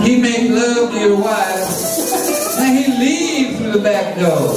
He make love to your wife. And he leaves through the back door.